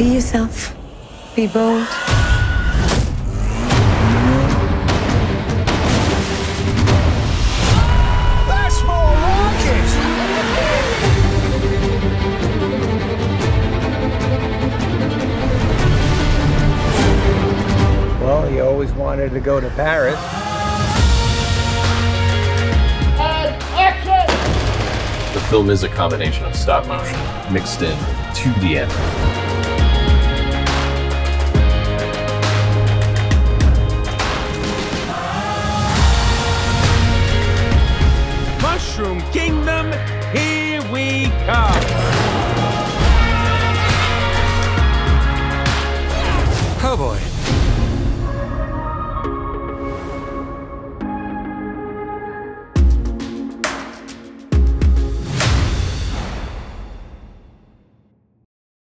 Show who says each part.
Speaker 1: Be yourself. Be bold.
Speaker 2: That's more like it!
Speaker 3: Well, you always wanted to go to Paris.
Speaker 4: The film is a combination of stop motion mixed in with 2D animation.
Speaker 5: Mushroom.